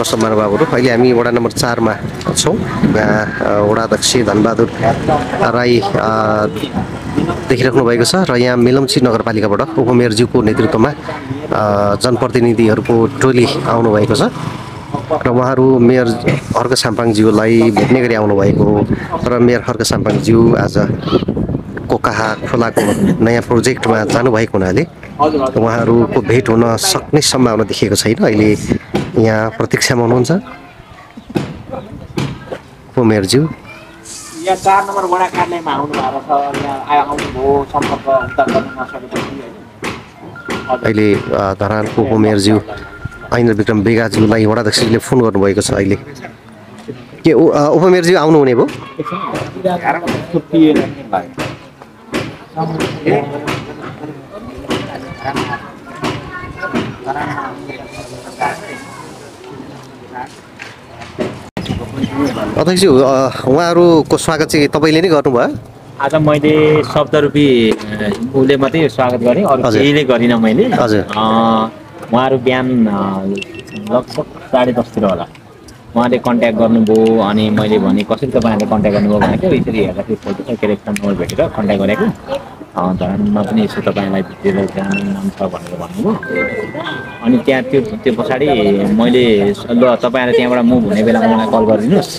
दर्शक महानुभावहरू अहिले हामी वडा नम्बर चारमा छौँ। वडा अध्यक्ष धनबहादुर राई देखिराख्नु भएको छ र यहाँ मेलम्ची नगरपालिकाबाट उपमेयरज्यूको नेतृत्वमा जनप्रतिनिधिहरूको टोली आउनुभएको छ। र उहाँहरू मेयर हर्क साम्पाङज्यूलाई भेट्ने गरी आउनुभएको हो। तर मेयर हर्क साम्पाङज्यू आज कोकाहा खोलाको नयाँ प्रोजेक्टमा जानुभएको हुनाले उहाँहरूको भेट हुन सक्ने सम्भावना देखिएको छैन। अहिले यहाँ प्रतीक्षामा हुनुहुन्छ। उपमेयरज्यू यहाँ चार नम्बर वडा कार्यालयमा आउनु भएको छ। यहाँ आयो आउनुभयो सम्पर्क उता गर्न नसकेपछि होइन अहिले धरानको उपमेयरज्यू ऐन्द्र विक्रम बेगाज्यूलाई वडा अध्यक्षले फोन गर्नुभएको छ अहिले। के उ- अ, उपमेयरज्यू आउनुहुने भयो? अध्यक्षज्यू उहाँहरूको स्वागत चाहिँ तपाईँले नै गर्नुभयो? आज मैले शब्द रूपी उसले मात्रै स्वागत गरेँ अरू। केहीले गरिनँ मैले। हजुर। उहाँहरू बिहान लगभग साढे दसतिर होला। उहाँले कन्ट्याक्ट गर्नुभयो अनि मैले भने कसरी तपाईँहरूले कन्ट्याक्ट गर्नुभयो? भनेको यसरी हेर्दाखेरि फोटो क्यारेक्टर नम्बर भेटेर कन्ट्याक्ट गरेको। धरानमा पनि यसो तपाईँलाई भेटेर जानु नाम छ भनेर भन्नुभयो। अनि त्यहाँ त्यो त्यो पछाडि मैले ल तपाईँहरू त्यहाँबाट मुभ हुने बेलामा मलाई कल गरिदिनुहोस्।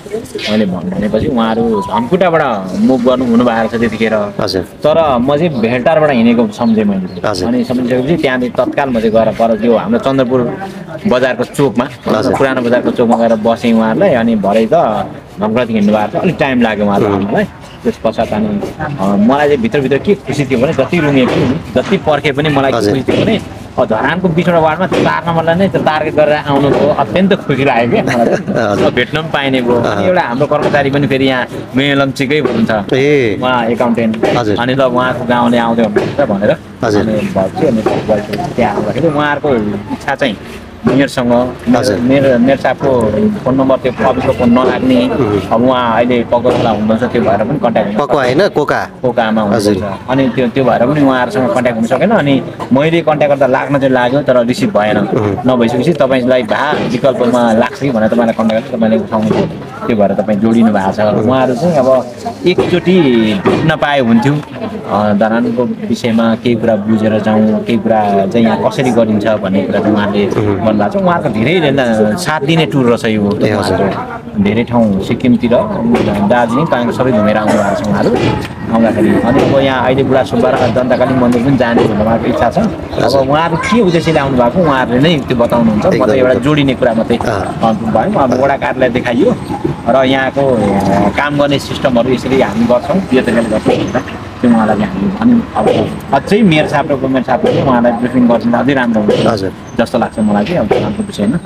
मैले भन् भनेपछि उहाँहरू धनकुटाबाट मुभ गर्नु हुनुभएको छ त्यतिखेर। हजुर। तर म चाहिँ भेलटारबाट हिँडेको सम्झेँ मैले। अनि सम्झिसकेपछि त्यहाँदेखि तत्काल म चाहिँ गएर पर त्यो हाम्रो चन्द्रपुर बजारको चोकमा। पुरानो बजारको चोकमा गएर बसेँ उहाँहरूलाई। अनि भरे त धनकुटादेखि हिँड्नु भएको छ। अलिक टाइम लाग्यो उहाँहरू आउनुलाई। त्यस पश्चात अनि अँ, मलाई चाहिँ भित्रभित्र के खुसी थियो भने जति रुङ्गे पनि जति पर्खे पनि मलाई। खुसी थियो भने धरानको बिसवटा वार्डमा चार नम्बरलाई नै त्यो टार्गेट गरेर आउनुभयो। अत्यन्त खुसी लाग्यो क्या भेट्न पनि पाइने भयो। एउटा हाम्रो कर्मचारी पनि फेरि यहाँ मेलम्चीकै हुनुहुन्छ। उहाँ एकाउन्टेन्ट। अनि ल उहाँको गाउँले आउँदै हुनुहुन्छ भनेर। अनि भन्छु अनि त्यहाँ आउँदाखेरि उहाँहरूको इच्छा चाहिँ मेयरसँग। मेरो मेयर साहबको फोन नम्बर त्यो अफिसको फोन नलाग्ने अब उहाँ अहिले पकडला हुनुहुन्छ त्यो भएर पनि कन्ट्याक्ट पक्का होइन? कोका? कोकामा। हुनुहुन्छ। अनि त्यो त्यो भएर पनि उहाँहरूसँग कन्ट्याक्ट हुन सकेन। अनि मैले कन्ट्याक्ट गर्दा लाग्न चाहिँ लाग्यो तर रिसिभ भएन। नभइसकेपछि तपाईँलाई भा विकल्पमा लाग्छ कि भनेर तपाईँलाई कन्ट्याक्ट तपाईँले उठाउनु त्यो भएर तपाईँ जोडिनु भएको छ उहाँहरू चाहिँ अब एकचोटि भेट्न पाए हुन्थ्यो धरानको विषयमा केही कुरा बुझेर जाउँ केही कुरा चाहिँ यहाँ कसरी गरिन्छ भन्ने कुरा चाहिँ उहाँले भन्नुभएको छ। उहाँहरूको धेरै सात दिने टुर रहेछ यो। धेरै ठाउँ सिक्किमतिर दार्जिलिङ कालिम्पोङ सबै घुमेर आउनु भएको छ उहाँहरू। आउँदाखेरि अनि अब यहाँ अहिले बुढा सुब्बा र जनताकाली मन्दिर पनि जाने भन्ने उहाँको इच्छा छ अब उहाँहरू के उद्देश्यले आउनु भएको उहाँहरूले नै त्यो बताउनुहुन्छ म त एउटा। जोडिने कुरा मात्रै भयो अब वडा कार्यालय देखाइयो र यहाँको काम गर्ने सिस्टमहरू यसरी हामी गर्छौँ यो तरिकाले गर्छौँ भनेर त्यो उहाँलाई हामी अनि अब अझै मेयर साहब र मेयर साहबले चाहिँ उहाँलाई ब्रिफिङ गरिदिनु अझै राम्रो हुन्छ हजुर जस्तो लाग्छ मलाई चाहिँ अब कामको विषयमा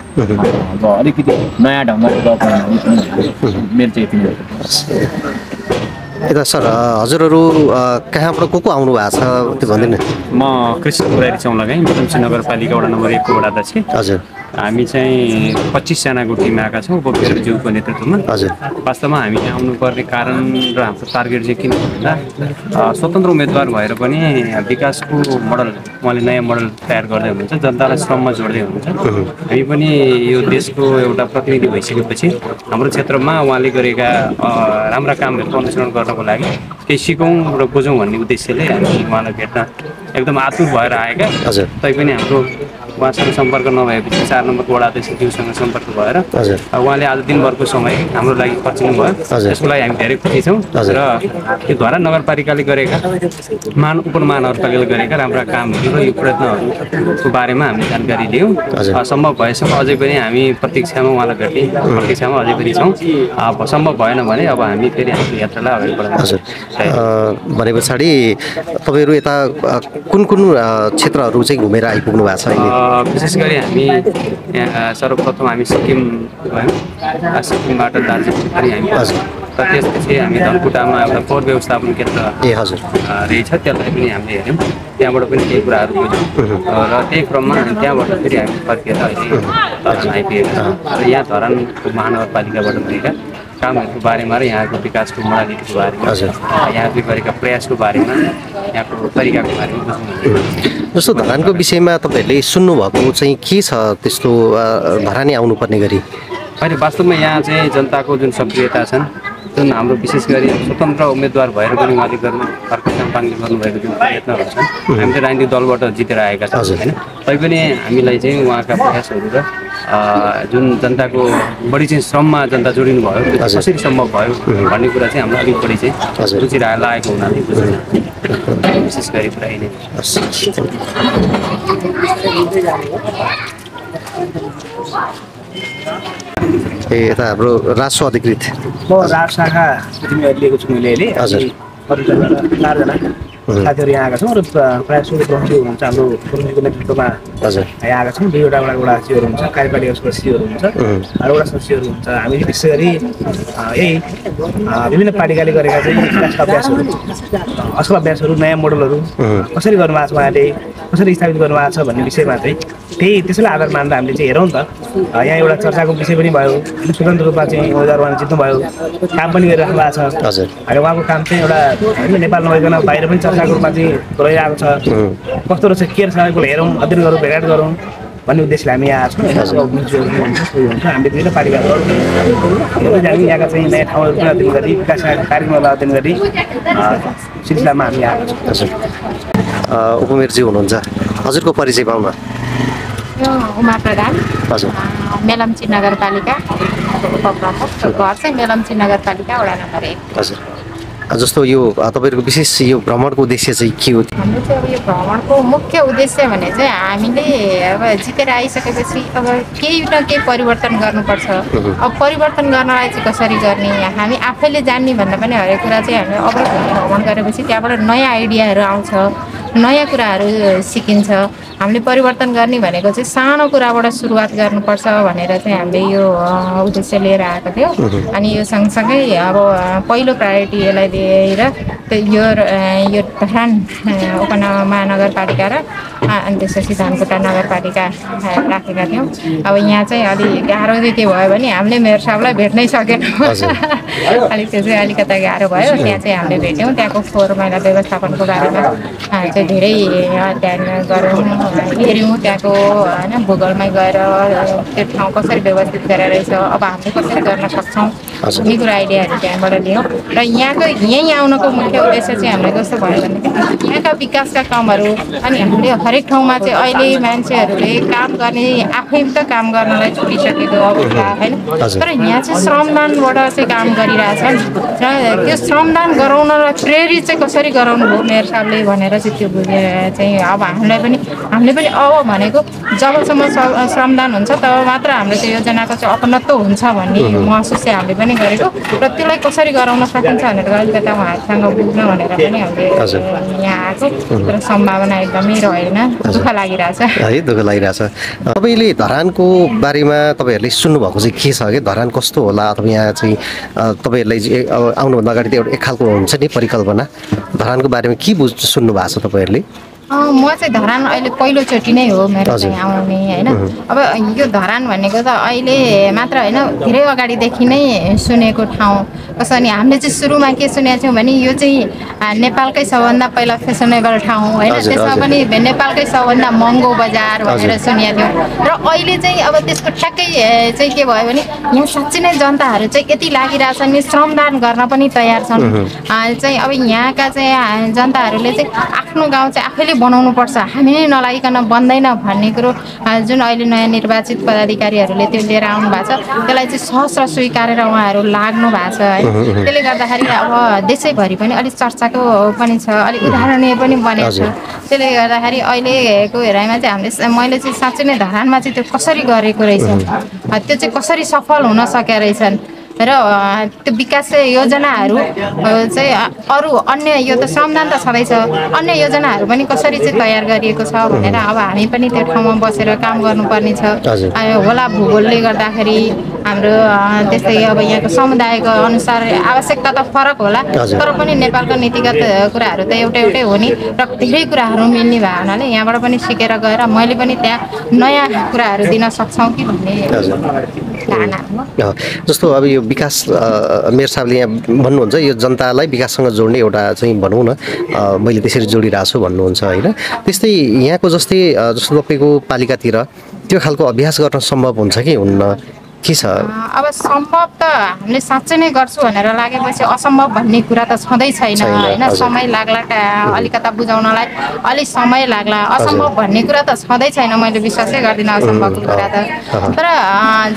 अब अलिकति नयाँ ढङ्गले पनि मेरो चाहिँ यति। यता सर हजुरहरू कहाँबाट को को आउनु भएको छ? त्यो भनिदिनु। म कृष्ण कुरारी चौलागाई मिलम्ची नगरपालिका वडा नम्बर एकको वडा अध्यक्ष। हजुर। हामी चाहिँ पच्चिसजनाको टिम आएका छौँ उपमेयरज्यूको नेतृत्वमा। हजुर। वास्तवमा हामी यहाँ आउनुपर्ने कारण र हाम्रो टार्गेट चाहिँ किन भन्दा स्वतन्त्र उम्मेदवार भएर पनि विकासको मोडल उहाँले नयाँ मोडल तयार गर्दै हुनुहुन्छ जनतालाई श्रममा जोड्दै हुनुहुन्छ। हामी पनि यो देशको एउटा प्रतिनिधि भइसकेपछि हाम्रो क्षेत्रमा उहाँले गरेका राम्रा कामहरूको अनुसरण गर्नको लागि केही सिकौँ र बुझौँ भन्ने उद्देश्यले हामी उहाँलाई भेट्न एकदम आतुर भएर आएका। तैपनि हाम्रो उहाँसँग सम्पर्क नभएपछि चार नम्बरको वडा अध्यक्षज्यूसँग सम्पर्क भएर उहाँले आज दिनभरको समय हाम्रो लागि खर्चिनु भयो। हजुर। त्यसको लागि हामी धेरै खुसी छौँ। र यो धरा नगरपालिकाले गरेका मान उपमहानगरपालिकाले गरेका राम्रा कामहरू र यो प्रयत्नहरूको बारेमा हामीले जानकारी। अ, सम्भव भएसम्म अझै पनि हामी प्रतीक्षामा उहाँलाई भेट्ने प्रतीक्षामा अझै पनि छौँ। अब सम्भव भएन भने अब हामी फेरि हाम्रो यात्रालाई अगाडि अ, भने पछाडि तपाईँहरू यता कुन कुन क्षेत्रहरू चाहिँ घुमेर आइपुग्नु भएको छ अहिले? विशेष गरी हामी यहाँ सर्वप्रथम हामी सिक्किम गयौँ सिक्किमबाट दार्जिलिङ पनि हामी। र त्यसपछि हामी धनकुटामा एउटा फोहोर व्यवस्थापन केन्द्र रहेछ त्यसलाई पनि हामीले हेऱ्यौँ त्यहाँबाट पनि केही कुराहरू बुझ्यौँ र त्यही क्रममा हामी त्यहाँबाट फेरि हामी फर्किएर अहिले धरान आइपुगेका छौँ र यहाँ धरानको महानगरपालिकाबाट भएका कामहरूको बारेमा र यहाँको विकासको मोडालिटीको बारेमा। यहाँले गरेका प्रयासको बारेमा यहाँको तरिकाको बारेमा बुझ्नु जस्तो धरानको विषयमा तपाईँहरूले सुन्नुभएको चाहिँ के छ त्यस्तो धरानी आउनुपर्ने गरी? अहिले वास्तवमा यहाँ चाहिँ जनताको जुन सक्रियता छन् जुन हाम्रो विशेष गरी स्वतन्त्र उम्मेदवार भएर पनि उहाँले गर्नु अर्को पाङले गर्नुभएको जुन प्रयत्नहरू छन् हामी त राजनीतिक दलबाट जितेर आएका छौँ। होइन तैपनि हामीलाई चाहिँ उहाँका प्रयासहरू र जुन जनताको बढी चाहिँ श्रममा जनता जोडिनु भयो त्यो। कसरी सम्भव भयो भन्ने कुरा चाहिँ हाम्रो अलिक बढी चाहिँ। रुचि लागेको हुनाले। विशेष गरी कुरा यही नै ए यता हाम्रो राजस्व अधिकृत। म राज शाखा लिएको छु मैले अहिले। हजुर। चारजना साथीहरू यहाँ आएका छौँ र प्रा- प्रायः सोह्र प्रहरीहरू हुनुहुन्छ हाम्रो प्रहरीको नेतृत्वमा हजुर। यहाँ आएका छौँ। दुईवटा वडा वडा सीहरू हुन्छ कार्यपालिका सदस्यहरू हुन्छ र वडा सदस्यहरू हुन्छ। हामी विशेष गरी यही विभिन्न पालिकाले गरेका चाहिँ विकासका अभ्यासहरू असल अभ्यासहरू नयाँ मोडलहरू कसरी गर्नुभएको छ उहाँले कसरी स्थापित गर्नुभएको छ भन्ने विषयमा चाहिँ त्यही त्यसैलाई आधार मानेर हामीले चाहिँ हेरौँ त। यहाँ एउटा चर्चाको विषय पनि भयो स्वतन्त्र रूपमा चाहिँ उम्मेदवार उहाँले जित्नुभयो काम पनि गरिराख्नु भएको छ। हजुर। अनि उहाँको काम चाहिँ एउटा होइन नेपाल नभइकन बाहिर पनि चर्चाको रूपमा चाहिँ रहिरहेको छ। कस्तो रहेछ के रहेछ एकपल्ट हेरौँ अध्ययन गरौँ भेटघाट गरौँ भन्ने उद्देश्यले हामी यहाँ आएको छौँ। हामीले विभिन्न हामी यहाँका चाहिँ नयाँ ठाउँहरू पनि अध्ययन गरी विकास कार्यक्रमलाई अध्ययन गरी सिलसिलामा हामी आएको छौँ। उपमेयरजी हुनुहुन्छ। हजुरको परिचय पाउन। यो उमा प्रधान मेलम्ची नगरपालिका। उपप्रमुख। घर चाहिँ मेलम्ची नगरपालिका वडा नम्बर एक। हजुर। जस्तो यो तपाईँहरूको विशेष यो भ्रमणको उद्देश्य चाहिँ के हो? हाम्रो चाहिँ अब यो भ्रमणको मुख्य उद्देश्य भने चाहिँ हामीले अब जितेर आइसकेपछि अब केही न केही परिवर्तन गर्नुपर्छ। अब परिवर्तन गर्नलाई चाहिँ कसरी गर्ने? हामी आफैले जान्ने भन्दा पनि हरेक कुरा चाहिँ हामीले अवरोध भ्रमण गरेपछि त्यहाँबाट नयाँ आइडियाहरू आउँछ नयाँ कुराहरू सिकिन्छ। हामीले परिवर्तन गर्ने भनेको चाहिँ सानो कुराबाट सुरुवात गर्नुपर्छ भनेर चाहिँ हामीले यो उद्देश्य लिएर आएको थियो। अनि यो सँगसँगै अब पहिलो प्रायोरिटी यसलाई दिएर त्यो यो र- यो धरान अ, उपमहानगरपालिका र अनि त्यसपछि धनकुटा नगरपालिका राखेका थियौँ अब यहाँ चाहिँ अलिक गाह्रो चाहिँ के भयो भने हामीले मेयर साहबलाई भेट्नै सकेनौँ अलिक त्यो चाहिँ अलिकति गाह्रो भयो त्यहाँ चाहिँ हामीले भेट्यौँ त्यहाँको फोहोर मैला व्यवस्थापनको बारेमा चाहिँ धेरै अध्ययन गऱ्यौँ हेऱ्यौँ त्यहाँको होइन भूगोलमै गएर त्यो ठाउँ कसरी व्यवस्थित गरेर रहेछ अब हामीले कसरी गर्न सक्छौँ भन्ने कुरा आइडियाहरू त्यहाँबाट लियौँ। र यहाँको यहीँ आउनको मुख्य उद्देश्य चाहिँ हामीले कस्तो भयो भनेदेखि यहाँका विकासका कामहरू अनि हामीले हरेक ठाउँमा चाहिँ अहिले मान्छेहरूले काम गर्ने आफै त काम गर्नलाई छोडिसकेको अवस्था होइन। तर यहाँ चाहिँ श्रमदानबाट चाहिँ काम गरिरहेछन्। र त्यो श्रमदान गराउनलाई प्रेरित चाहिँ कसरी गराउनु भयो मेयर साहबले भनेर चाहिँ त्यो बुझेर चाहिँ अब हामीलाई पनि हामीले पनि अब भनेको जबसम्म श्रमदान हुन्छ तब मात्र हाम्रो त्यो योजनाको चाहिँ अपनत्व हुन्छ भन्ने महसुस चाहिँ हामीले पनि गरेको। र त्यसलाई कसरी गराउन सकिन्छ भनेर अलिकति उहाँहरूसँग बुझ्न भनेर पनि। हामीले यहाँ आएको। तर सम्भावना एकदमै रहेन। दुःख लागिरहेछ। है दुःख लागिरहेछ। तपाईँले धरानको बारेमा तपाईँहरूले सुन्नुभएको चाहिँ के छ कि धरान कस्तो होला? अथवा यहाँ चाहिँ तपाईँहरूलाई आउनुभन्दा अगाडि त एउटा एक खालको हुन्छ नि परिकल्पना। धरानको बारेमा के बुझ सुन्नु भएको छ तपाईँहरूले? म चाहिँ धरान अहिले पहिलोचोटि नै हो मेरो। चाहिँ आउने होइन। अब यो धरान भनेको त अहिले मात्र होइन धेरै अगाडिदेखि नै सुनेको ठाउँ। कस्तो अनि हामीले चाहिँ सुरुमा के सुनेको थियौँ भने यो चाहिँ नेपालकै सबभन्दा पहिला फेसनेबल ठाउँ होइन। त्यसमा। पनि नेपालकै सबभन्दा महँगो बजार भनेर। सुनेको थियौँ। र अहिले चाहिँ अब त्यसको ठ्याक्कै चाहिँ के भयो भने यहाँ साँच्चै नै जनताहरू चाहिँ यति लागिरहेछन् नि श्रमदान गर्न पनि तयार छन्। चाहिँ अब यहाँका चाहिँ जनताहरूले चाहिँ आफ्नो गाउँ चाहिँ आफैले बनाउनु पर्छ हामी नै नलागिकन बन्दैन भन्ने कुरो जुन अहिले नयाँ निर्वाचित पदाधिकारीहरूले त्यो लिएर आउनु भएको छ त्यसलाई चाहिँ सहस्र स्वीकारेर उहाँहरू लाग्नु भएको छ है। त्यसले गर्दाखेरि अब देशैभरि पनि अलिक चर्चाको पनि छ अलिक उदाहरणीय पनि बनेको छ। त्यसले गर्दाखेरि अहिलेको हेराइमा चाहिँ हामीले मैले चाहिँ साँच्चै नै धरानमा चाहिँ त्यो कसरी गरेको रहेछ त्यो चाहिँ कसरी सफल हुन सकेका रहेछन्। र त्यो विकास योजनाहरू चाहिँ अरू अन्य यो त श्रमदान त छँदैछ। अन्य योजनाहरू पनि कसरी चाहिँ तयार गरिएको छ भनेर अब हामी पनि त्यो ठाउँमा बसेर काम गर्नुपर्ने छ होला भूगोलले गर्दाखेरि हाम्रो त्यस्तै अब यहाँको समुदायको अनुसार आवश्यकता त फरक होला। तर पनि नेपालको नीतिगत कुराहरू त एउटै एउटै हो नि र धेरै कुराहरू मिल्ने भयो हुनाले यहाँबाट पनि सिकेर गएर मैले पनि त्यहाँ नयाँ कुराहरू दिन सक्छौँ कि भन्ने जस्तो अब यो विकास मेयर साहबले यहाँ भन्नुहुन्छ यो जनतालाई विकाससँग जोड्ने एउटा चाहिँ भनौँ न मैले त्यसरी जोडिरहेको छु भन्नुहुन्छ होइन। त्यस्तै यहाँको जस्तै जस्तो तपाईँको पालिकातिर त्यो खालको अभ्यास गर्न सम्भव हुन्छ कि हुन्न? के छ? अब सम्भव त हामीले साँच्चै नै गर्छु भनेर लागेपछि असम्भव भन्ने कुरा त छँदै छैन होइन। समय लाग्ला अलिकता बुझाउनलाई अलिक समय लाग्ला। असम्भव भन्ने कुरा त छँदै छैन मैले विश्वासै गर्दिनँ असम्भवको कुरा त। तर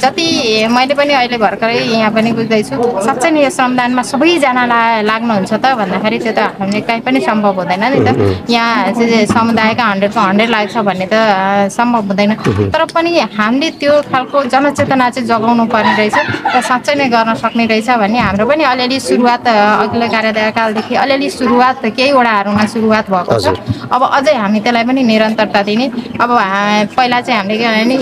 जति मैले पनि अहिले भर्खरै यहाँ पनि बुझ्दैछु साँच्चै नै यो श्रमदानमा सबैजना ला लाग्नुहुन्छ त भन्दाखेरि त्यो त हामीले कहीँ पनि सम्भव हुँदैन नि त। यहाँ चाहिँ समुदायका हन्ड्रेडको हन्ड्रेड लाग्छ भन्ने त सम्भव हुँदैन। तर पनि हामीले त्यो खालको जनचेतना चाहिँ जगाउनु पर्ने रहेछ र साँच्चै नै गर्न सक्ने रहेछ भन्ने हाम्रो पनि अलिअलि सुरुवात अघिल्लो कार्यकालदेखि अलिअलि सुरुवात केही वडाहरूमा सुरुवात भएको छ। अब अझै हामी त्यसलाई पनि निरन्तरता दिने। अब पहिला चाहिँ हामीले के भने नि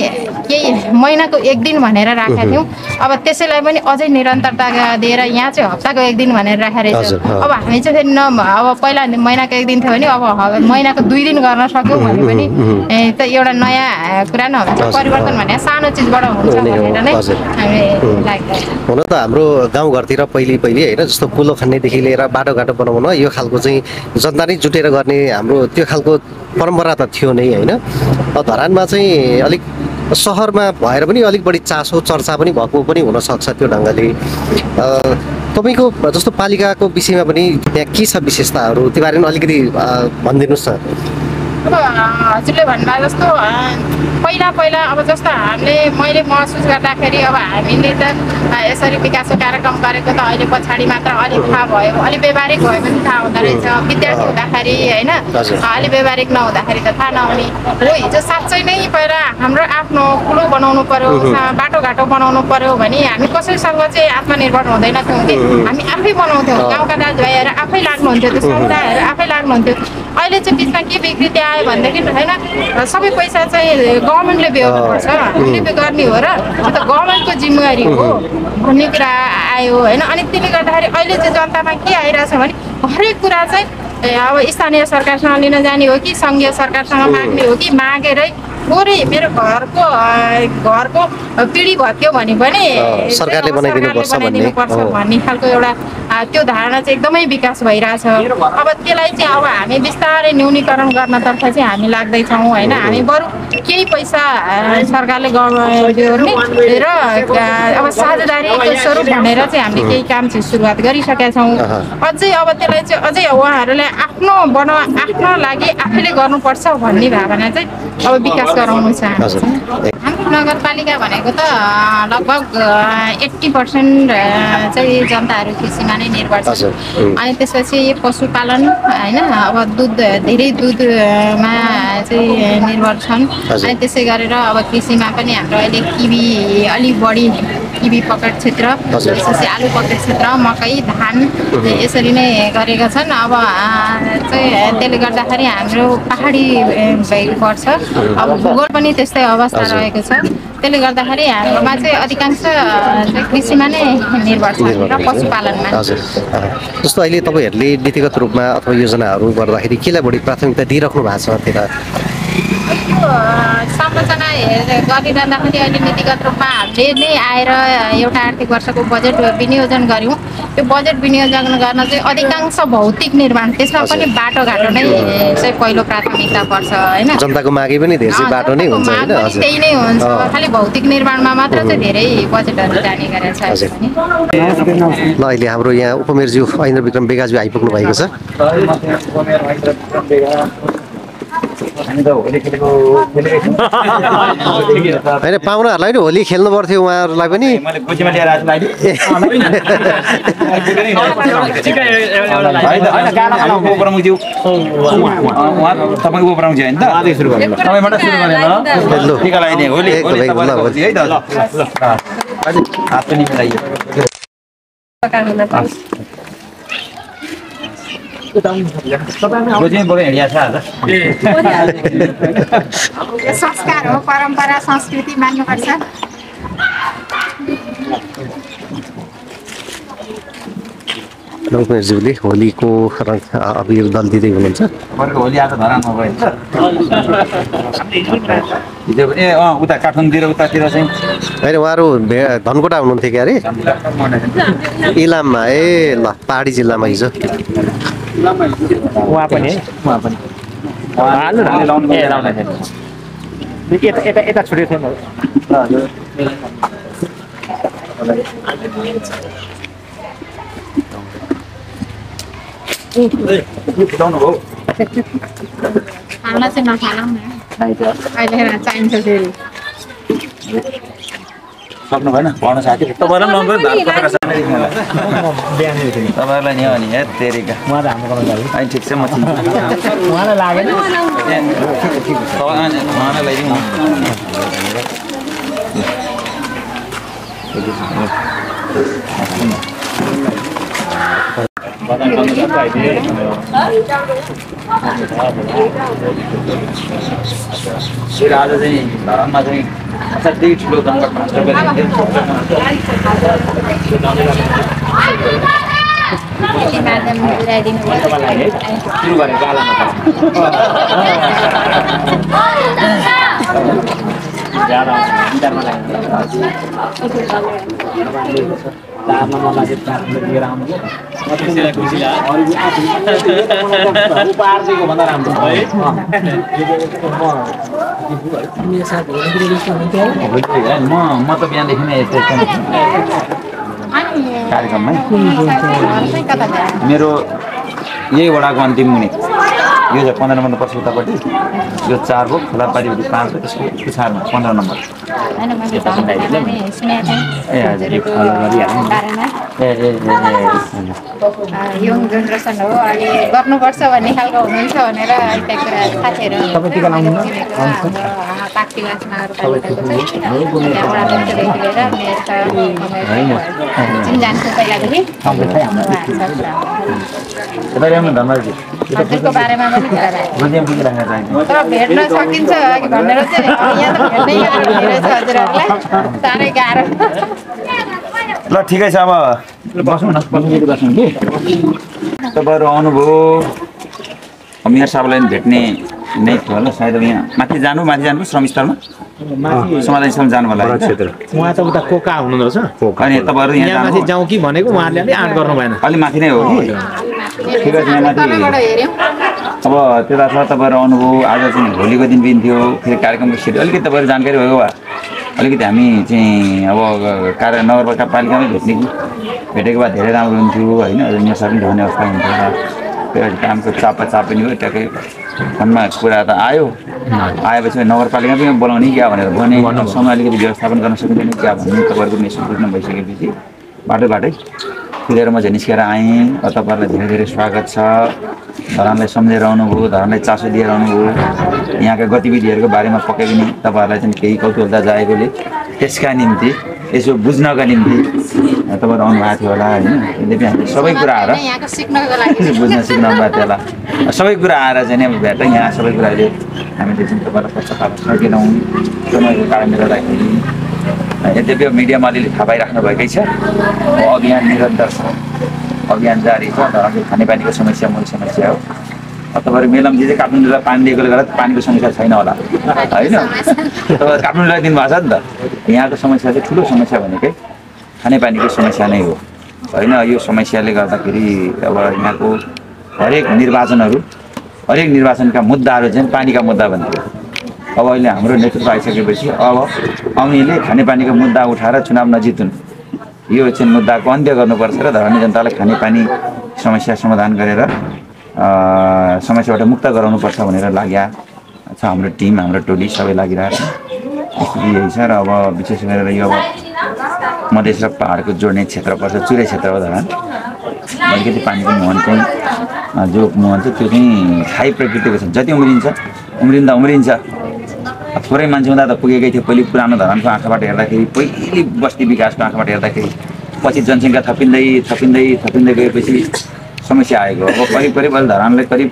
केही महिनाको एक दिन भनेर राखेका थियौँ। अब त्यसैलाई पनि अझै निरन्तरता दिएर यहाँ चाहिँ हप्ताको एक दिन भनेर राखेको रहेछ। अब हामी चाहिँ फेरि न अब पहिला महिनाको एक दिन थियो भने अब महिनाको दुई दिन गर्न सक्यौँ भने पनि त एउटा नयाँ कुरा न परिवर्तन। भने सानो चिजबाट हुन्छ भनेर नै हजुर। हुन त हाम्रो गाउँघरतिर पहिले पहिले होइन जस्तो कुलो खन्नेदेखि लिएर बाटोघाटो बनाउन यो खालको चाहिँ जनता नै जुटेर गर्ने हाम्रो त्यो खालको परम्परा त थियो नै होइन। धरानमा चाहिँ अलिक सहरमा भएर पनि अलिक बढी चासो चर्चा पनि भएको पनि हुनसक्छ त्यो ढङ्गले। अ, तपाईँको जस्तो पालिकाको विषयमा पनि त्यहाँ के छ विशेषताहरू? त्यो बारेमा अलिकति भनिदिनुहोस् न। अब हजुरले भन्नुभयो जस्तो पहिला पहिला अब जस्तो हामीले मैले महसुस गर्दाखेरि अब हामीले त यसरी विकासको कार्यक्रम गरेको त अहिले पछाडि मात्र अलिक थाहा भयो। अलिक व्यवहारिक भयो पनि थाहा हुँदो रहेछ। विद्यार्थी हुँदाखेरि होइन। अलिक व्यवहारिक नहुँदाखेरि त थाहा नहुने। हो हिजो साँच्चै नै पहिला हाम्रो आफ्नो कुलो बनाउनु पर्यो सा- बाटोघाटो बनाउनु पर्यो भने हामी कसैसँग चाहिँ आत्मनिर्भर हुँदैन थियौँ कि हामी आफै बनाउँथ्यौँ। गाउँका दाजुभाइहरू आफै लाग्नुहुन्थ्यो त्यो समुदायहरू आफै लाग्नुहुन्थ्यो अहिले चाहिँ बिचमा के विकृति आयो भनेदेखि होइन सबै पैसा चाहिँ गभर्मेन्टले बेहोर्नु पर्छ। हामीले गर्ने हो र त्यो त गभर्मेन्टको जिम्मेवारी हो। भन्ने कुरा आयो होइन। अनि त्यसले गर्दाखेरि अहिले चाहिँ जनतामा के आइरहेछ भने हरेक कुरा चाहिँ अब स्थानीय सरकारसँग लिन जाने हो कि सङ्घीय सरकारसँग माग्ने हो कि मागेरै थोरै मेरो घरको घरको पिँढी भत्क्यो भने पनि सरकारले बनाइदिनु पर्छ सरकारले भन्ने, बनाइदिनुपर्छ। भन्ने खालको एउटा त्यो धारणा चाहिँ एकदमै विकास भइरहेछ। अब त्यसलाई चाहिँ अब हामी बिस्तारै न्यूनीकरण गर्नतर्फ चाहिँ हामी लाग्दैछौँ होइन? हामी बरु केही पैसा सरकारले गर्ने र अब साझेदारीको स्वरूप भनेर चाहिँ हामीले केही काम चाहिँ सुरुवात गरिसकेका छौँ। अझै अब त्यसलाई चाहिँ अझै उहाँहरूलाई आफ्नो बना आफ्नो लागि आफैले गर्नुपर्छ भन्ने भावना चाहिँ अब विकास गराउनु छ हामी हजुर चाहिँ। हाम्रो नगरपालिका भनेको त लगभग एट्टी पर्सेन्ट चाहिँ जनताहरू कृषिमा नै निर्भर छ। अनि त्यसपछि पशुपालन होइन अब दुध धेरै दुधमा चाहिँ निर्भर छन्। अनि त्यसै गरेर अब कृषिमा पनि हाम्रो अहिले किबी अलिक बढी किबी पकेट क्षेत्र। त्यसपछि आलु पकेट क्षेत्र मकै धान यसरी नै गरेका छन् अब चाहिँ त्यसले गर्दाखेरि हाम्रो पहाडी पर्छ अब भूगोल पनि त्यस्तै अवस्था। रहेको छ त्यसले गर्दाखेरि हाम्रोमा चाहिँ अधिकांश कृषिमा नै निर्भर छ र। पशुपालनमा। जस्तो अहिले तपाईँहरूले नीतिगत रूपमा अथवा योजनाहरू गर्दाखेरि केलाई बढी प्राथमिकता दिइराख्नु भएको छ त्यता यो संरचना गरिरहँदाखेरि अहिले नीतिगत रूपमा हामीले नै आएर एउटा आर्थिक वर्षको बजेट विनियोजन गऱ्यौँ त्यो बजेट विनियोजन गर्न चाहिँ अधिकांश भौतिक निर्माण त्यसमा। पनि बाटोघाटो नै चाहिँ पहिलो प्राथमिकता पर्छ होइन जनताको मागै पनि धेरै बाटो नै हुन्छ त्यही नै हुन्छ। खालि भौतिक निर्माणमा मात्र चाहिँ धेरै बजेटहरू जाने गरेको छ। ल अहिले हाम्रो यहाँ उपमेयरज्यू ऐन्द्र विक्रम बेगाज्यू आइपुग्नु भएको छ होइन पाहुनाहरूलाई पनि होली खेल्नु पर्थ्यो उहाँहरूलाई पनि। मैले संस्कार हो परम्परा संस्कृति मान्नुपर्छ उमेशज्यूले होलीको रङ अ, अबिर दल दिँदै हुनुहुन्छ ए अँ उता काठमाडौँतिर उतातिर चाहिँ होइन उहाँहरू भे धनकोटा हुनुहुन्थ्यो क्या अरे इलाममा ए ल पहाडी जिल्लामा हिजो उहाँ पनि है उहाँ पनि यता यता यता छुटेको खाना चाहिँ नखालाउँ न अहिले चाहिन्छ फेरि सक्नु भएन। पढ्न साथी तपाईँलाई उठ्यो तपाईँहरूलाई नि हो नि हे तेरिका अनि ठिक छ म उहाँलाई लागेन तपाईँ अनि उहाँलाई ल्याइदिउँ न फेरि आज चाहिँ धरानमा चाहिँ असाध्यै ठुलो सुरु गरेको आलामा भन्दा राम्रो है म म त बिहानदेखि नै यस्तै कार्यक्रममै मेरो यही वडाको अन्तिम मुनि यो चाहिँ पन्ध्र नम्बर पर्छ उतापट्टि यो चार हो खोलापारीपट्टि पाँच हो त्यसको पछाडिमा पन्ध्र नम्बर। ए, हजुर, ए ए ए यङ जेनेरेसन हो अहिले गर्नुपर्छ भन्ने खालको हुनुहुन्छ भनेर कुरा चिनजानको पहिलादेखि हजुरको बारेमा पनि तर भेट्न सकिन्छ भनेर चाहिँ यहाँ त भेट्नै गाह्रो भइरहेछ हजुरहरूलाई। साह्रै गाह्रो। ल ठिकै छ अब तपाईँहरू आउनुभयो। मेयर साहबलाई पनि भेट्ने नै थियो होला सायद अब यहाँ माथि जानु माथि जानु श्रम स्थलमा। समाधान स्थलमा जानु होला? उहाँ त उता कोका हुनुहुँदो रहेछ। अनि तपाईँहरू यहाँ यहाँ माथि जानु जाउँ कि भनेको उहाँहरूले अलिक आँट गर्नु भएन। अलि माथि नै हो कि? ठिकै छ यहाँ माथि अब त्यता छ तपाईँहरू आउनुभयो। आज चाहिँ होलीको दिन पनि थियो। फेरि कार्यक्रमको सिडी अलिकति तपाईँहरू जानकारी भएको भए। अलिकति हामी चाहिँ अब कार्य नगरपालिकामै भेट्ने कि? भेटेको भए धेरै राम्रो हुन्थ्यो होइन? यहाँ पनि भन्ने अवस्था हुन्थ्यो त्यो कामको चापा चाप पनि हो ट्याक्कै फोनमा कुरा त आयो। आएपछि नगरपालिका पनि बोलाउने क्या भनेर भने। समय अलिकति व्यवस्थापन गर्न सकिँदैन क्या भन्ने तपाईँहरूको मेसेज बुझ्न भइसकेपछि। बाटो बाटै कुदेर म चाहिँ निस्केर आएँ र तपाईँहरूलाई धेरै धेरै स्वागत छ। धरानलाई सम्झेर आउनुभयो धरानलाई चासो दिएर आउनुभयो यहाँका गतिविधिहरूको बारेमा पक्कै पनि तपाईँहरूलाई चाहिँ केही कौतुहलता जाएकोले त्यसका निम्ति यसो बुझ्नका निम्ति तपाईँहरू आउनु भएको थियो होला होइन? यद्यपि हामीले सबै कुरा आएर बुझ्न सिक्न भएको थियो होला। सबै कुरा आएर चाहिँ अब भेट यहाँ सबै कुरा अहिले हामीले चाहिँ तपाईँलाई पार्न सकेनौँ। समयको कारणले गर्दाखेरि यद्यपि मिडियामा अलिअलि थाहा पाइराख्नु भएकै छ अभियान निरन्तर छ। अभियान जारी छ धरानको खानेपानीको समस्या मूल समस्या हो। तपाईँहरू मेलमजी चाहिँ काठमाडौँलाई पानी दिएकोले गर्दा पानीको समस्या छैन होला। होइन? तपाईँ काठमाडौँलाई दिनुभएको छ नि त। यहाँको समस्या चाहिँ ठुलो समस्या भनेकै खानेपानीको समस्या नै हो। होइन? यो समस्याले गर्दाखेरि अब यहाँको हरेक निर्वाचनहरू हरेक निर्वाचनका मुद्दाहरू चाहिँ पानीका मुद्दा भन्थ्यो अब अहिले हाम्रो नेतृत्व आइसकेपछि अब आउनेले खानेपानीको मुद्दा उठाएर चुनाव नजितुन्। यो चाहिँ मुद्दाको अन्त्य गर्नुपर्छ र धरानी जनतालाई खानेपानी समस्या समाधान गरेर समस्याबाट मुक्त गराउनुपर्छ भनेर लाग्या छ हाम्रो टिम हाम्रो टोली सबै लागिरहेको छ। स्थिति यही छ र अब विशेष गरेर यो अब मधेस र पाहाडको जोड्ने क्षेत्र पर्छ चुरे क्षेत्र हो धरान। अलिकति पानीको मुहान चाहिँ जो मुहान छ त्यो चाहिँ खाइ प्रकृतिको छ। जति उम्रिन्छ उम्रिँदा उम्रिन्छ। थोरै मान्छे हुँदा त पुगेकै थियो। पहिले पुरानो धरानको आँखाबाट हेर्दाखेरि पहिले बस्ती विकासको आँखाबाट हेर्दाखेरि पछि जनसङ्ख्या थपिँदै थपिँदै थपिँदै गएपछि समस्या आएको अब करिब करिब अहिले धरानलाई करिब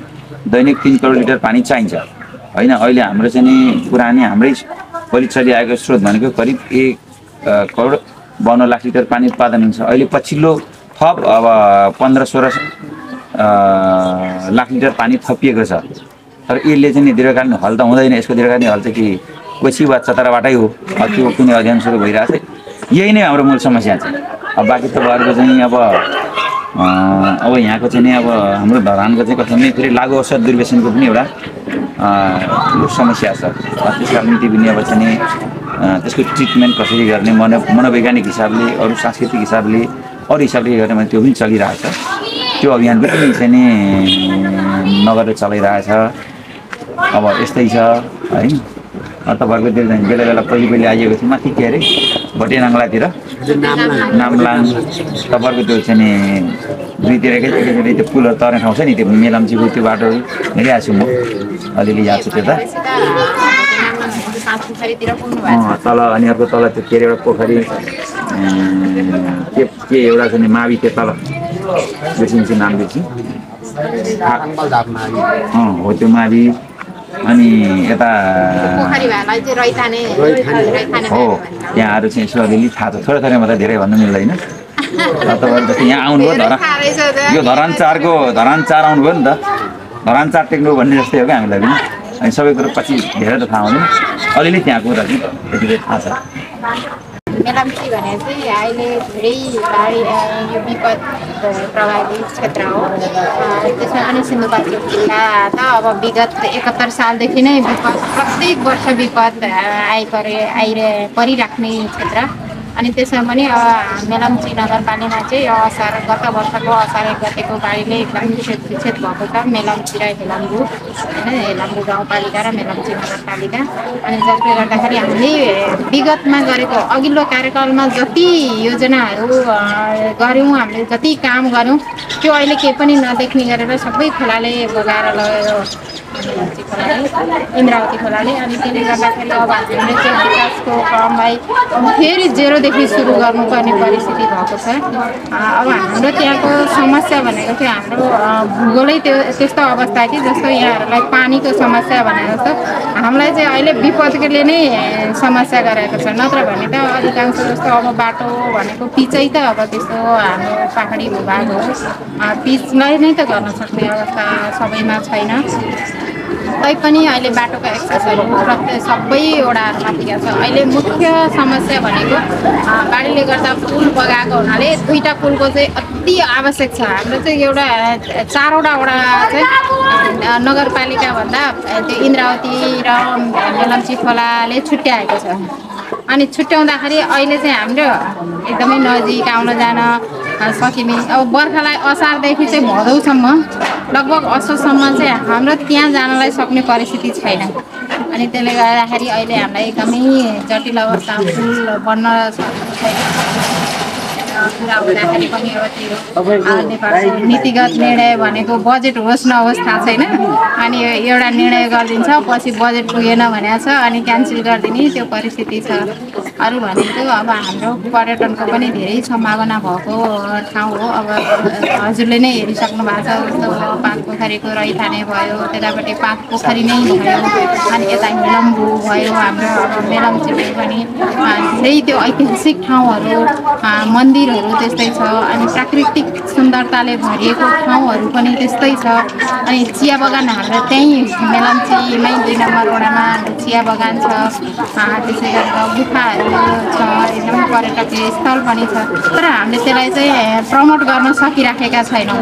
दैनिक तिन करोड लिटर पानी चाहिन्छ। होइन अहिले हाम्रो चाहिँ नि पुरानै हाम्रै पहिले चलिआएको स्रोत भनेको करिब एक करोड बाउन्न लाख लिटर पानी उत्पादन हुन्छ। अहिले पछिल्लो थप अब पन्ध्र सोह्र लाख लिटर पानी थपिएको छ। तर यसले चाहिँ नि दीर्घकालीन हल त हुँदैन। यसको दीर्घकालीन हल चाहिँ कि कोसी वा चतराबाटै हो। त्यो कुनै अध्ययन सुरु भइरहेको छ यही नै हाम्रो मूल समस्या चाहिँ अब बाँकी त अरूको चाहिँ अब अब यहाँको चाहिँ नि अब हाम्रो धरानको चाहिँ कस्तो भने फेरि लागु औषध दुर्व्यसनको पनि एउटा समस्या छ। त्यसका निम्ति पनि अब चाहिँ नि त्यसको ट्रिटमेन्ट कसरी गर्ने मनो मनोवैज्ञानिक हिसाबले अरू सांस्कृतिक हिसाबले अरू हिसाबले गर्ने भने त्यो पनि चलिरहेछ। त्यो अभियान पनि चाहिँ नि नगरेर चलाइरहेछ। अब यस्तै छ है? अ, तपाईँहरूको त्यो चाहिँ बेला बेला पहिले पहिले आइएको थियो माथि के अरे? भोटे नाङ्लातिर नामलाङ तपाईँहरूको त्यो चाहिँ नि दुईतिरकै एकैचोटि त्यो पुलहरू तर्ने ठाउँ छ नि त्यो मेलम्चीको त्यो बाटो हिँडिरहेको म। अलिअलि याद छ भएको अँ, तल अनि अर्को तल त्यो के अरे एउटा पोखरी के के एउटा छ नि मावि त्यो तल। बिर्सिन्छु नाम बिर्सि अँ हो त्यो मावि। अनि यता पोखरी भाइलाई चाहिँ रैथाने रैथाने हो यहाँहरू चाहिँ यसो अलिअलि थाहा छ थोरै थोरै मात्रै धेरै भन्नु मिल्दैन र तपाईँहरू जस्तै यहाँ आउनुभयो धरा। यो धरान चारको धरान चार आउनुभयो नि त धरान चार टेक्नु भन्ने जस्तै हो क्या हामीलाई पनि अनि सबै कुरो पछि धेरै त थाहा हुँदैन अलिअलि त्यहाँको कुरा चाहिँ त्यति थाहा छ मेलाम्ची भने चाहिँ अहिले धेरै अ, यो विपद प्रभावित क्षेत्र हो। त्यसमा पनि सिन्धुपाल्चोक जिल्ला त अब विगत एकहत्तर सालदेखि नै विपद प्रत्येक वर्ष विपद आइपरे आइरहे परिराख्ने क्षेत्र। अनि त्यसमा पनि मेलम्ची नगरपालिका चाहिँ असार गत वर्षको असार गतेको बाढीले एकदम विक्षेत भएको छ। मेलम्ची र हेलम्बु होइन हेलम्बु गाउँपालिका र मेलम्ची नगरपालिका। अनि जसले गर्दाखेरि हामीले विगतमा गरेको अघिल्लो कार्यकालमा जति योजनाहरू गऱ्यौँ हामीले जति काम गऱ्यौँ त्यो अहिले केही पनि नदेख्ने गरेर सबै खोलाले बगाएर लगयो मेलम्ची खोलाले इन्द्रावती खोलाले अनि त्यसले गर्दाखेरि अब हामीले चाहिँ विकासको क्रमलाई फेरि जेरोदेखि सुरु गर्नुपर्ने परिस्थिति भएको छ। अब हाम्रो त्यहाँको समस्या भनेको चाहिँ हाम्रो भूगोलै त्यो त्यस्तो अवस्था कि जस्तो यहाँहरूलाई पानीको समस्या भने जस्तो हामीलाई चाहिँ अहिले विपदले नै समस्या गराएको छ। नत्र भने त अधिकांश जस्तो अब बाटो भनेको पिचै त अब त्यस्तो हाम्रो पाहाडी भूभाग हो। पिचलाई नै त गर्न सक्ने अवस्था सबैमा छैन। तैपनि अहिले बाटोको एक्सेसहरू प्रत्येक सबै वडाहरूमा पुगेको छ। अहिले मुख्य समस्या भनेको बाढीले गर्दा पुल बगाएको हुनाले दुईवटा पुलको चाहिँ अति आवश्यक छ। हाम्रो चाहिँ एउटा चारवटा वडा चाहिँ नगरपालिकाभन्दा त्यो इन्द्रावती र मेलम्ची खोलाले छुट्याएको छ। अनि छुट्याउँदाखेरि अहिले चाहिँ हाम्रो एकदमै नजिक आउन जान सकिने अब बर्खालाई असारदेखि चाहिँ भदौसम्म। लगभग असोजसम्म चाहिँ हाम्रो त्यहाँ जानलाई सक्ने परिस्थिति छैन। अनि त्यसले गर्दाखेरि अहिले हामीलाई एकदमै जटिल अवस्था पुल बन्न छैन। कुरा हुँदाखेरि पनि नीतिगत निर्णय भनेको बजेट होस् नहोस् थाहा छैन अनि एउटा निर्णय गरिदिन्छ पछि बजेट पुगेन भनेको छ अनि क्यान्सल गरिदिने त्यो परिस्थिति छ अरू भनेको अब हाम्रो पर्यटनको पनि धेरै सम्भावना भएको ठाउँ हो अब हजुरले नै हेरिसक्नु भएको छ जस्तो पाँच पोखरीको रैथाने भयो त्यतापट्टि पाँच पोखरी नै भयो अनि यता मेलम्बु भयो हाम्रो अब मेलम्चीमा पनि धेरै त्यो ऐतिहासिक ठाउँहरू अ, मन्दिरहरू त्यस्तै छ अनि प्राकृतिक सुन्दरताले भरिएको ठाउँहरू पनि त्यस्तै छ। अनि चिया बगान हाम्रो त्यहीँ मेलम्चीमै दुई नम्बर वडामा चिया बगान छ। त्यसै गरेर गुफाहरू छ। एकदम पर्यटकीय स्थल पनि छ। तर हामीले त्यसलाई चाहिँ प्रमोट गर्न सकिराखेका छैनौँ।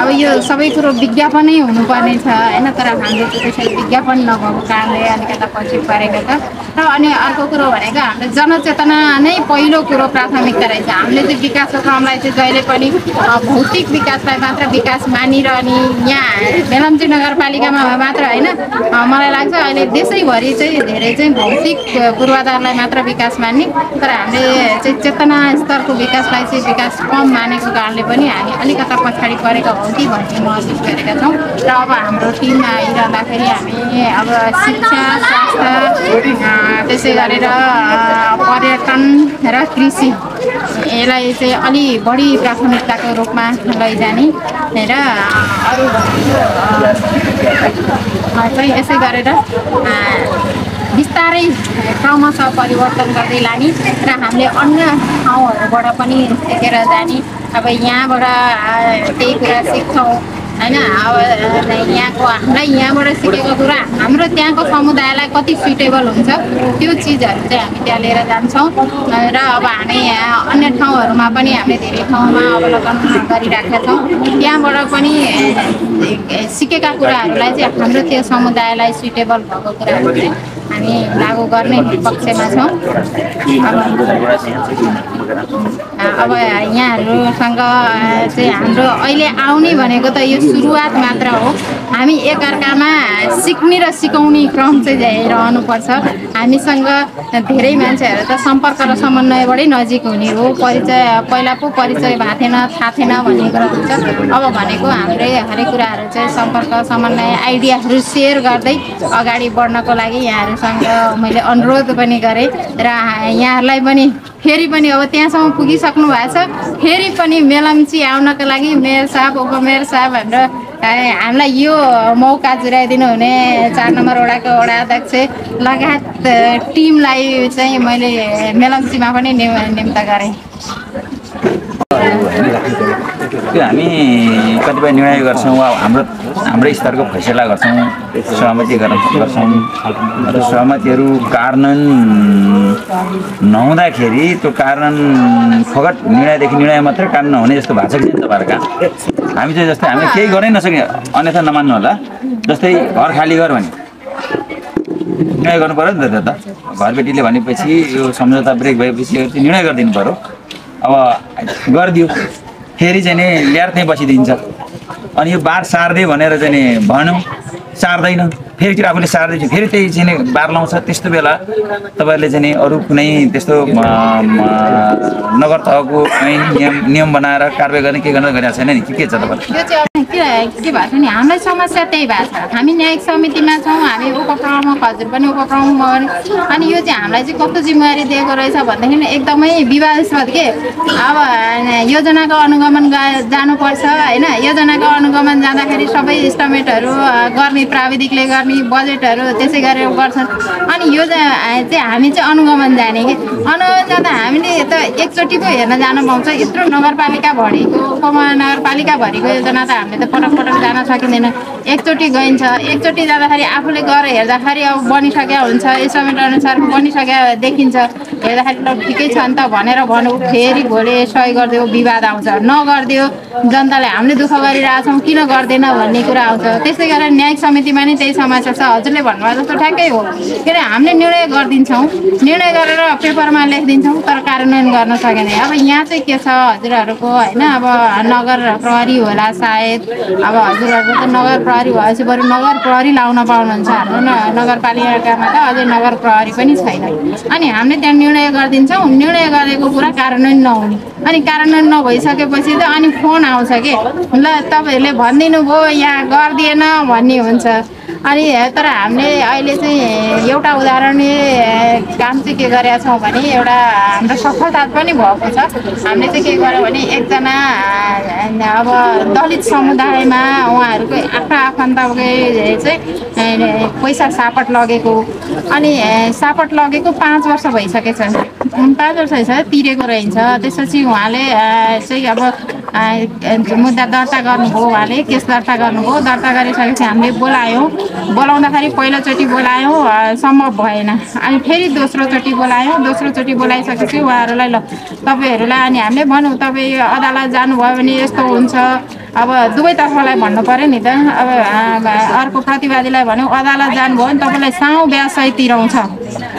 अब यो सबै कुरो विज्ञापनै हुनुपर्ने छ होइन? तर हाम्रो त्यसरी विज्ञापन नभएको कारणले अलिकता पछि परेको छ र अनि अर्को कुरो भनेको हाम्रो जनचेतना नै पहिलो कुरो प्राथमिकता रहेछ। हामीले विकासको क्रमलाई चाहिँ जहिले पनि भौतिक विकासलाई मात्र विकास मानिरहने यहाँ बेलम्ची नगरपालिकामा मात्र होइन। मलाई लाग्छ अहिले देशैभरि चाहिँ धेरै चाहिँ भौतिक पूर्वाधारलाई मात्र विकास मान्ने तर हामीले चाहिँ चेतना स्तरको विकासलाई चाहिँ विकास कम मानेको कारणले पनि हामी अलिकता पछाडि परेका हौँ कि भन्ने महसुस गरेका छौँ। र अब हाम्रो टिम आइरहँदाखेरि हामी अब शिक्षा स्वास्थ्य त्यसै गरेर पर्यटन र कृषि यसलाई चाहिँ अलि बढी प्राथमिकताको रूपमा लैजाने र अरू चाहिँ यसै गरेर बिस्तारै क्रमशः परिवर्तन गर्दै लाने र हामीले अन्य ठाउँहरूबाट पनि सिकेर जाने। अब यहाँबाट केही कुरा सिक्छौँ। होइन अब यहाँको हामीलाई यहाँबाट सिकेको कुरा हाम्रो त्यहाँको समुदायलाई कति सुइटेबल हुन्छ त्यो चिजहरू चाहिँ हामी त्यहाँ लिएर जान्छौँ। र अब हामी यहाँ अन्य ठाउँहरूमा पनि हामीले धेरै ठाउँमा अवलोकन गरिराखेका छौँ। त्यहाँबाट पनि सिकेका कुराहरूलाई चाहिँ हाम्रो त्यो समुदायलाई सुइटेबल भएको कुराहरू चाहिँ हामी लागू गर्ने पक्षमा छौँ। अब यहाँहरूसँग चाहिँ हाम्रो अहिले आउने भनेको त यो सुरुवात मात्र हो। हामी एकअर्कामा सिक्ने र सिकाउने क्रम चाहिँ रहनुपर्छ हामीसँग धेरै मान्छेहरू त सम्पर्क र समन्वयबाटै नजिक हुने हो। परिचय पहिला पो परिचय भएको थिएन थाहा थिएन भन्ने कुरा हुन्छ। अब भनेको हाम्रै हरेक कुराहरू चाहिँ सम्पर्क समन्वय आइडियाहरू सेयर गर्दै अगाडि बढ्नको लागि यहाँहरूसँग मैले अनुरोध पनि गरेँ र यहाँहरूलाई पनि फेरि पनि अब त्यहाँसम्म पुगिसक्नु भएको छ। फेरि पनि मेलम्ची आउनको लागि मेयर साहब उपमेयर साहब हाम्रो हामीलाई यो मौका जुराइदिनु हुने चार नम्बर वडाको वडा अध्यक्ष लगायत टिमलाई चाहिँ मैले मेलम्चीमा पनि निम निम्ता गरेँ। त्यो हामी कतिपय निर्णय गर्छौँ वा हाम्रो हाम्रै स्तरको फैसला गर्छौँ सहमति गर्छौँ। र सहमतिहरू कार्यान्वयन नहुँदाखेरि त्यो कार्यान्वयन फगट निर्णयदेखि निर्णय मात्रै कानुन नहुने जस्तो भएको छ कि तपाईँहरूका? हामी चाहिँ जस्तै हामीले केही गर्नै नसक्ने अन्यथा नमान्नु होला। जस्तै घर खाली गर भने। निर्णय गर्नु पऱ्यो नि त त। घरबेटीले भनेपछि यो सम्झौता ब्रेक भएपछि निर्णय गरिदिनु पऱ्यो अब गरिदियो। फेरि चाहिँ नि त्यहीँ बसिदिन्छ अनि यो बार सार्दै भनेर चाहिँ नि भनौँ सार्दैन। फेरि आफूले सार्दैछ फेरि त्यही चाहिँ बार लाउँछ। त्यस्तो बेला तपाईँहरूले चाहिँ अरू कुनै त्यस्तो नगर तहको नियम नियम बनाएर कारवाही गर्ने के गर्न गरिरहेको छैन नि। के के छ तपाईँलाई? के भएको नि? हामीलाई समस्या त्यही भएको छ। हामी न्यायिक समितिमा छौँ हामी उपप्रमुख हजुर पनि उपप्रमुख अनि यो चाहिँ हामीलाई चाहिँ कस्तो जिम्मेवारी दिएको रहेछ भनेदेखि एकदमै विवादास्पद के? अब योजनाको अनुगमन जानुपर्छ होइन? योजनाको अनुगमन जाँदाखेरि सबै इस्टिमेटहरू गर्ने प्राविधिकले गर्ने बजेटहरू त्यसै गरेर गर्छन्। अनि यो चाहिँ हामी चाहिँ अनुगमन जाने कि? अनुगमन जाँदा हामीले त एकचोटि पो हेर्न जान पाउँछ। यत्रो नगरपालिका भरिको उपमहानगरपालिका भरिको योजना त हामीले त पटक पटक जान सकिँदैन। एकचोटि गइन्छ। एकचोटि जाँदाखेरि आफूले गएर हेर्दाखेरि अब बनिसक्यो हुन्छ। एस्टिमेट अनुसार बनिसक्यो देखिन्छ। हेर्दाखेरि ल ठिकै छ नि त भनेर भनौँ फेरि भोलि सही गरिदियो विवाद आउँछ। नगरिदियो जनताले हामीले दुःख गरिरहेछौँ किन गर्दैन भन्ने कुरा आउँछ। त्यसै कारण न्यायिक समितिमा नि त्यही समस्या छ। हजुरले भन्नुभयो जस्तो ठ्याक्कै हो। के अरे हामीले निर्णय गरिदिन्छौँ। निर्णय गरेर पेपरमा लेखिदिन्छौँ तर कार्यान्वयन गर्न सकेन। अब यहाँ चाहिँ के छ हजुरहरूको? होइन अब नगर प्रहरी होला सायद। अब हजुरहरूको त नगर प्रहरी भएपछि बरु नगर प्रहरी लाउन पाउनुहुन्छ। हाम्रो नगरपालिकामा त अझै नगर प्रहरी पनि छैन। अनि हामीले त्यहाँ निर्णय गरिदिन्छौँ। निर्णय गरेको कुरा कार्यान्वयन नहुने। अनि कार्यान्वयन नभइसकेपछि त अनि फोन आउँछ कि? ल तपाईँहरूले भनिदिनु भयो यहाँ गरिदिएन भन्ने हुन्छ। अनि तर हामीले अहिले चाहिँ एउटा उदाहरण काम चाहिँ के गरेका छौँ भने एउटा हाम्रो सफलता पनि भएको छ। हामीले चाहिँ के गर्यो भने एकजना अब दलित समुदायमा उहाँहरूको आफ्ना आफन्तकै चाहिँ पैसा सापट लगेको। अनि सापट लगेको पाँच वर्ष भइसकेको छ उम्, पाँच वर्ष भइसक्यो तिरेको रहन्छ त्यसपछि उहाँले चाहिँ अब मुद्दा दर्ता गर्नुभयो उहाँले केस दर्ता गर्नुभयो दर्ता गरिसकेपछि हामीले बोलायौँ बोलाउँदाखेरि पहिलोचोटि बोलायौँ सम्भव भएन अनि फेरि दोस्रोचोटि बोलायौँ दोस्रोचोटि बोलाइसकेपछि उहाँहरूलाई ल तपाईँहरूलाई अनि हामीले भनौँ तपाईँ अदालत जानुभयो भने यस्तो हुन्छ अब दुवैतर्फलाई भन्नु पऱ्यो नि त अब अर्को प्रतिवादीलाई भन्यौँ अदालत जानुभयो भने तपाईँलाई साउ ब्याज सहित तिराउँछ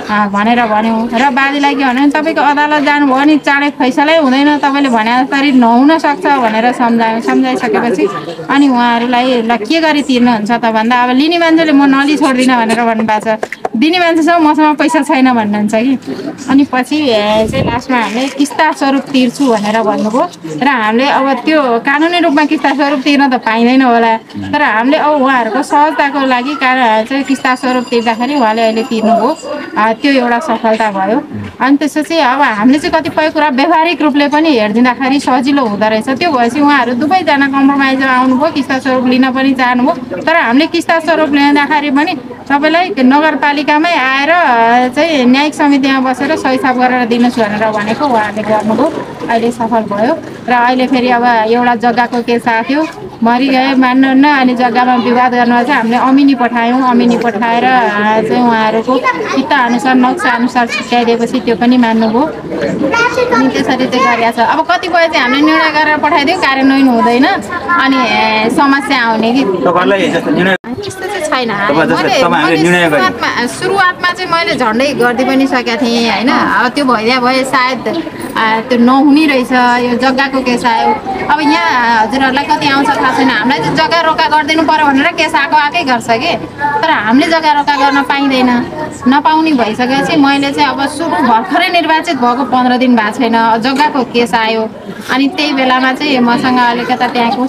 भनेर भन्यौँ। र बाजेलाई के भन्यो भने तपाईँको अदालत जानुभयो भने चाँडै फैसलै हुँदैन। तपाईँले भने जसरी नहुन सक्छ भनेर सम्झायो। सम्झाइसकेपछि अनि उहाँहरूलाई के गरी तिर्नुहुन्छ त भन्दा अब लिने मान्छेले म नली छोड्दिनँ भनेर भन्नुभएको छ। दिने मान्छेसँग मसँग पैसा छैन भन्नुहुन्छ कि। अनि पछि चाहिँ लास्टमा हामीले किस्ता स्वरूप तिर्छु भनेर भन्नुभयो। र हामीले अब त्यो कानुनी रूपमा किस्ता स्वरूप तिर्न त पाइँदैन होला। तर हामीले अब उहाँहरूको सहजताको लागि कारण चाहिँ किस्ता स्वरूप तिर्दाखेरि उहाँले अहिले तिर्नुभयो। त्यो एउटा सफलता भयो। अनि त्यसपछि अब हामीले चाहिँ कतिपय कुरा व्यवहारिक रूपले पनि हेरिदिँदाखेरि सजिलो हुँदो रहेछ। त्यो भएपछि उहाँहरू दुवैजना कम्प्रोमाइज आउनुभयो किस्ता स्वरूप लिन पनि चाहनुभयो तर हामीले किस्ता स्वरूप ल्याउँदाखेरि पनि तपाईँलाई नगरपालिकामै आएर चाहिँ न्यायिक समितिमा बसेर सहीसाब गरेर दिनुहोस् भनेर भनेको उहाँहरूले गर्नुभयो। अहिले सफल भयो। र अहिले फेरि अब एउटा जग्गाको केस आएको थियो। मरिगयो मान्नुहुन्न अनि जग्गामा विवाद गर्नमा चाहिँ हामीले अमिनी पठायौँ। अमिनी पठाएर चाहिँ उहाँहरूको चित्त अनुसार नक्सा अनुसार छुट्याइदिएपछि त्यो पनि मान्नुभयो। अनि त्यसरी चाहिँ गरिरहेको छ। अब कतिपय चाहिँ हामीले निर्णय गरेर पठाइदियो। कार्यान्वयन हुँदैन। अनि समस्या आउने कि। छैन। सुरुवातमा सुरुवातमा चाहिँ मैले झन्डै गरिदिइ पनि सकेको थिएँ होइन? अब त्यो भइदिया भए सायद त्यो नहुने रहेछ यो जग्गाको केस आयो। अब यहाँ हजुरहरूलाई कति आउँछ थाहा छैन। हामीलाई चाहिँ जग्गा रोका गरिदिनु पऱ्यो भनेर केस आएको आएकै गर्छ कि? तर हामीले जग्गा रोका गर्न पाइँदैन। नपाउने भइसकेपछि मैले चाहिँ अब सुरु भर्खरै निर्वाचित भएको पन्ध्र दिन भएको छैन। जग्गाको केस आयो। अनि त्यही बेलामा चाहिँ मसँग अलिकता त्यहाँको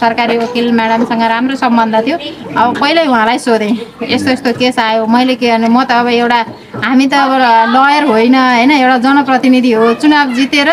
सरकारी वकिल म्याडमसँग राम्रो सम्बन्ध थियो। अब पहिल्यै उहाँलाई सोधेँ यस्तो यस्तो केस आयो मैले के भने म त अब एउटा हामी त अब लयर होइन होइन एउटा जनप्रतिनिधि हो। चुनाव जितेर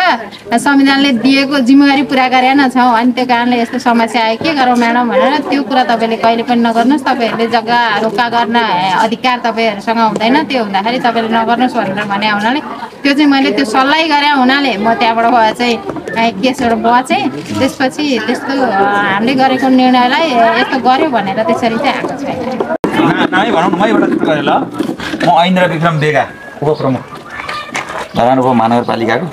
संविधानले दिएको जिम्मेवारी पुरा गरेन छौँ अनि त्यो कारणले यस्तो समस्या आयो। के गरौँ म्याडम भनेर त्यो कुरा तपाईँले कहिले पनि नगर्नुहोस्। तपाईँहरूले जग्गा रोका गर्न अधिकार तपाईँहरूसँग हुँदैन। त्यो हुँदाखेरि तपाईँले नगर्नुहोस् भनेर भने हुनाले त्यो चाहिँ मैले त्यो सल्लाह गरे हुनाले म त्यहाँबाट भए चाहिँ केसबाट बचेँ त्यसपछि त्यस्तो हामीले गरेको निर्णयलाई यस्तो गर्यो भनेर त्यसरी चाहिँ आएको ना- नामै भनौँ न म एउटा गरेँ ल म ऐन्द्र विक्रम बेगा उपप्रमुख धरान उप महानगरपालिकाको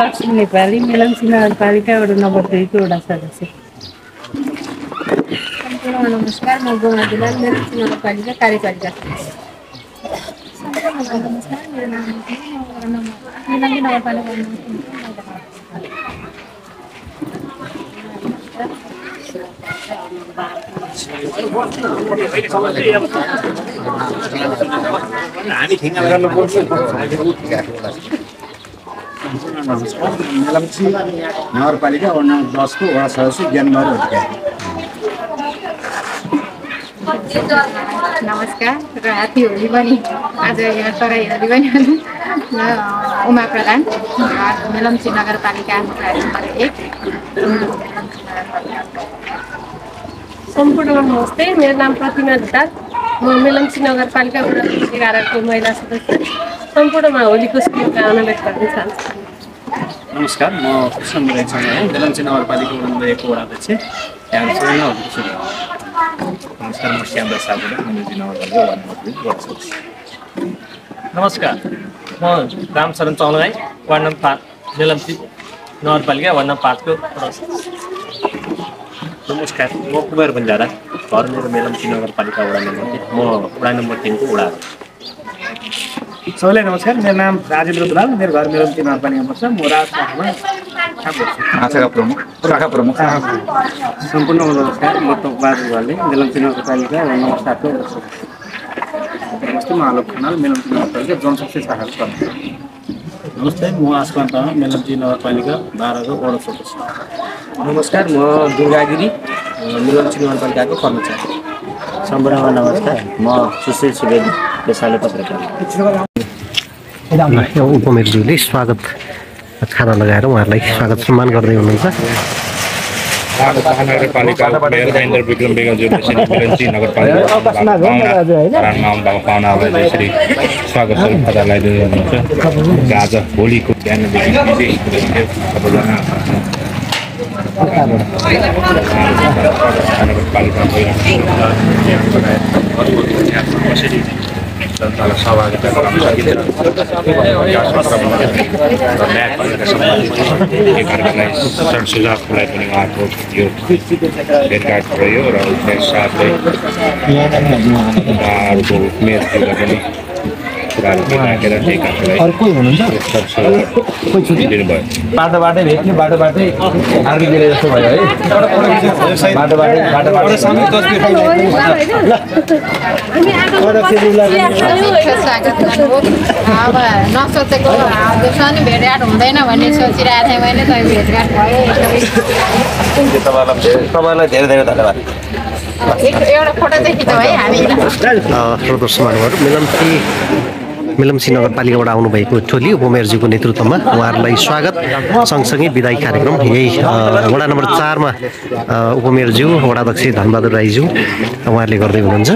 लक्ष्मी नेपाली मेलम्ची नगरपालिका वडा नम्बर दुईको वडा सदस्य नमस्कार म गोमा दुलाल मेलम्ची नगरपालिका कार्यपालिका नमस्कार मेरो नाम मेलम्ची नगरपालिका वडा नम्बर दसको वडा सदस्य ज्ञानबहादुर अधिकारी। नमस्कार र ह्याप्पी होली पनि आज यहाँ तराई होली पनि उमा प्रधान मेलम्ची नगरपालिका एक। सम्पूर्णमा नमस्ते। मेरो नाम प्रतिमा धिताल म मेलम्ची नगरपालिका वडा एघारको महिला सदस्य। सम्पूर्णमा होलीको शुभकामना व्यक्त गर्न चाहन्छु। नमस्कार म कृष्ण मुराइसँग हो। बेलम्ची नगरपालिका वडा अध्यक्ष नमस्कार म श्यामराज सापकोटा मेलम्ची नगरपालिका नम्बर नमस्कार म रामचरण चौलागाई वार्ड नम्बर पाँच मेलम्ची नगरपालिका वार्ड नम्बर पाँचको। नमस्कार म कुमार बन्जारा घर मेरो मेलम्ची नगरपालिका वडा नम्बर म वडा नम्बर तिनको वडा अध्यक्ष। सबैलाई नमस्कार मेरो नाम राजेन्द्र दुलाल मेरो घर मेरो तिन नगरपालिकामा पर्छ म राज शाखामा काम गर्छु। शाखा प्रमुख शाखा प्रमुख। सम्पूर्ण नमस्कार म टोकबहादुर घरले मेलम्ची नगरपालिका वडा नम्बर सातको नमस्ते म आलोक खनाल मेलम्ची नगरपालिका जनशक्ति शाखाको कर्मचारी नमस्ते म आसमान तामाङ मेलम्ची नगरपालिका बाह्रको वडा सदस्य नमस्कार म दुर्गागिरी मेलम्ची नगरपालिकाको कर्मचारी। सम्पूर्णमा नमस्कार म सुशील सुवेदी पेसाले पत्रकार। यो उपमेयरज्यूले स्वागत खाना लगाएर उहाँहरूलाई स्वागत सम्मान गर्दै हुनुहुन्छ। महानगरपालिका मेयर महेन्द्र विक्रम बेगलज्यू मेलम्ची नगरपालिका आउनुभएको पाहुनाहरूलाई यसरी स्वागत स्वरूप खाता लगाइदिँदै हुनुहुन्छ आज बिहानदेखि चाहिँ सबैजना महानगरपालिका कसरी जनतालाई सहभागिता गराउन सकिन्छ विकास सत्रमा र न्याय पालिका सम्बन्धित एकअर्कालाई सर सुझावको लागि पनि उहाँको यो भेटघाट रह्यो र उसलाई साथै उहाँहरूको मेयरज्यूलाई पनि कुराहरू राखेर एकअर्कालाई सुझाव दिनुभयो बाटो बाटै भेट्ने बाटो बाटै आर्मी दिने जस्तो भयो है बाटो बाटै बाटो स्वागत गर्नुभयो अब नसोचेको नि भेटघाट हुँदैन भन्ने सोचिरहेको थिएँ मैले त भेटघाट भयो तपाईँहरूलाई धेरै धेरै धेरै धन्यवाद एउटा फोटो चाहिँ खिचौँ है हामी अ, प्रदर्शन मेलम्ची नगरपालिकाबाट आउनुभएको टोली उपमेयरज्यूको नेतृत्वमा उहाँहरूलाई स्वागत। सँगसँगै विदाई कार्यक्रम। यही वडा नम्बर चारमा उपमेयरज्यू वडाध्यक्ष धनबहादुर राईज्यू उहाँहरूले गर्दै हुनुहुन्छ।